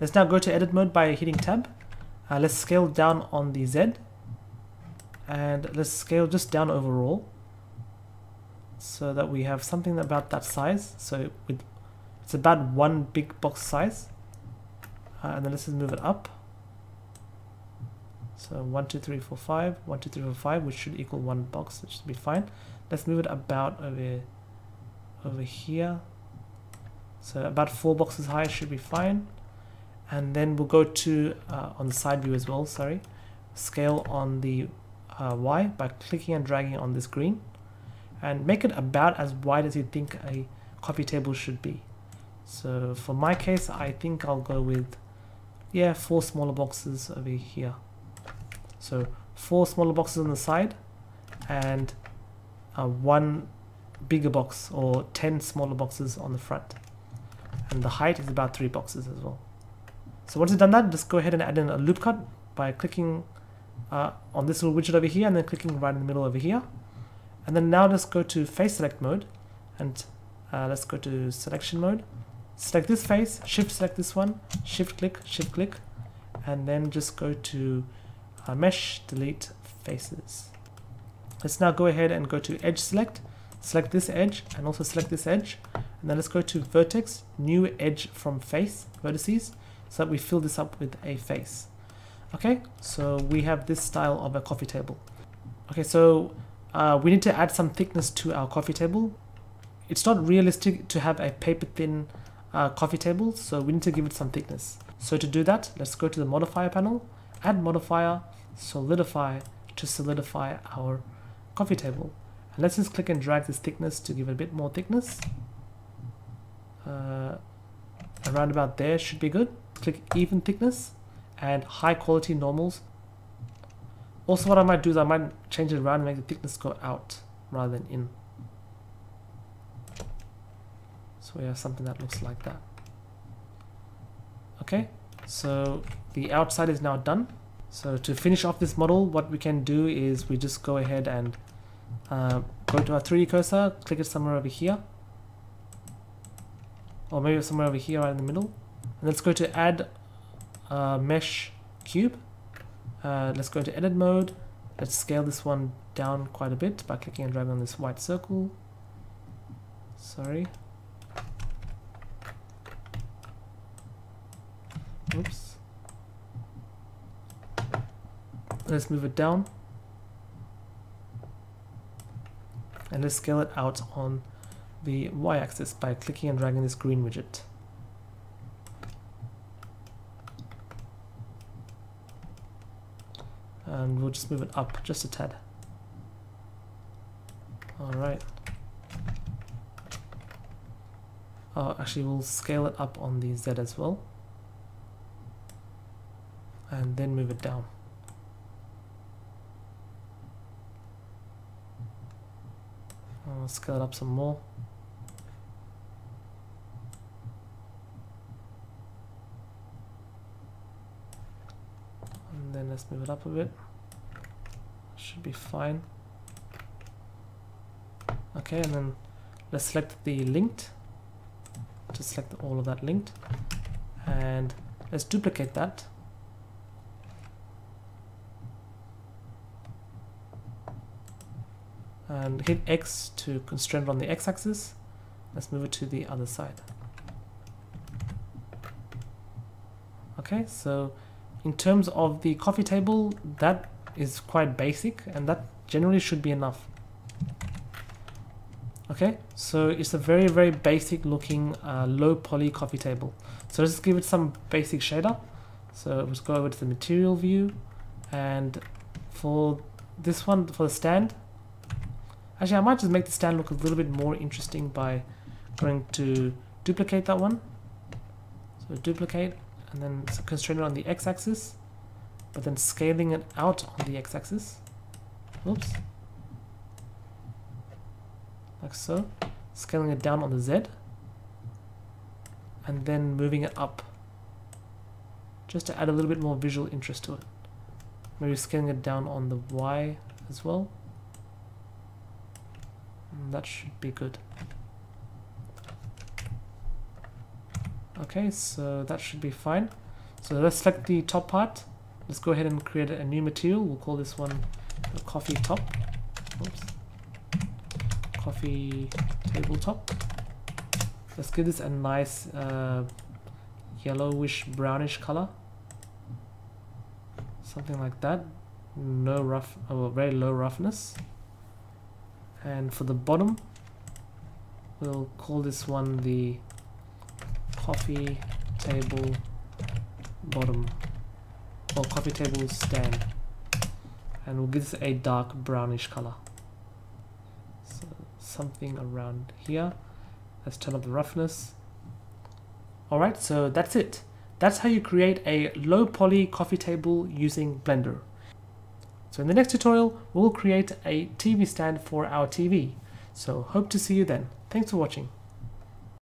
Let's now go to edit mode by hitting tab. Uh, let's scale down on the Z. And let's scale just down overall. So that we have something about that size. So with, it's about one big box size. Uh, and then let's just move it up. So 1, 2, 3, 4, 5, 1, 2, 3, 4, 5, which should equal one box, which should be fine. Let's move it about over, over here. So about four boxes high should be fine. And then we'll go to, uh, on the side view as well, sorry, scale on the uh, Y by clicking and dragging on this green. And make it about as wide as you think a coffee table should be. So for my case, I think I'll go with, yeah, four smaller boxes over here. So four smaller boxes on the side and uh, one bigger box or 10 smaller boxes on the front. And the height is about three boxes as well. So once you've done that, just go ahead and add in a loop cut by clicking uh, on this little widget over here and then clicking right in the middle over here. And then now let's go to face select mode and uh, let's go to selection mode. Select this face, shift select this one, shift click, shift click, and then just go to uh, mesh, delete faces. Let's now go ahead and go to edge select, select this edge and also select this edge. And then let's go to vertex, new edge from face, vertices, so that we fill this up with a face. Okay, so we have this style of a coffee table. Okay, so uh, we need to add some thickness to our coffee table. It's not realistic to have a paper thin uh, coffee table, so we need to give it some thickness. So to do that, let's go to the modifier panel, add modifier, solidify to solidify our coffee table. And let's just click and drag this thickness to give it a bit more thickness. Uh, around about there should be good. Click even thickness and high quality normals. Also what I might do is I might change it around and make the thickness go out rather than in. So we have something that looks like that. Okay, so the outside is now done. So to finish off this model, what we can do is we just go ahead and uh, go to our 3D cursor, click it somewhere over here. Or maybe somewhere over here right in the middle. Let's go to add uh, mesh cube. Uh, let's go to edit mode. Let's scale this one down quite a bit by clicking and dragging on this white circle. Sorry. Oops. Let's move it down. And let's scale it out on the y-axis by clicking and dragging this green widget. And we'll just move it up just a tad. Alright. Oh, actually we'll scale it up on the Z as well. And then move it down. I'll scale it up some more. And then let's move it up a bit. Should be fine. Okay, and then let's select the linked. Just select all of that linked. And let's duplicate that. and hit X to constrain it on the X-axis. Let's move it to the other side. Okay, so in terms of the coffee table, that is quite basic and that generally should be enough. Okay, so it's a very, very basic looking uh, low poly coffee table. So let's give it some basic shader. So let's go over to the material view and for this one, for the stand, Actually, I might just make the stand look a little bit more interesting by going to duplicate that one. So duplicate and then constrain it on the x-axis, but then scaling it out on the x-axis. Oops. Like so. Scaling it down on the z. And then moving it up. Just to add a little bit more visual interest to it. Maybe scaling it down on the y as well. Mm, that should be good. Okay, so that should be fine. So let's select the top part. Let's go ahead and create a new material. We'll call this one coffee top. Oops. Coffee tabletop. Let's give this a nice uh, yellowish brownish color. Something like that. No rough, oh, very low roughness. And for the bottom, we'll call this one the coffee table bottom. Or coffee table stand. And we'll give this a dark brownish color. So something around here. Let's turn up the roughness. Alright so that's it. That's how you create a low poly coffee table using blender. So in the next tutorial we'll create a TV stand for our TV so hope to see you then. Thanks for watching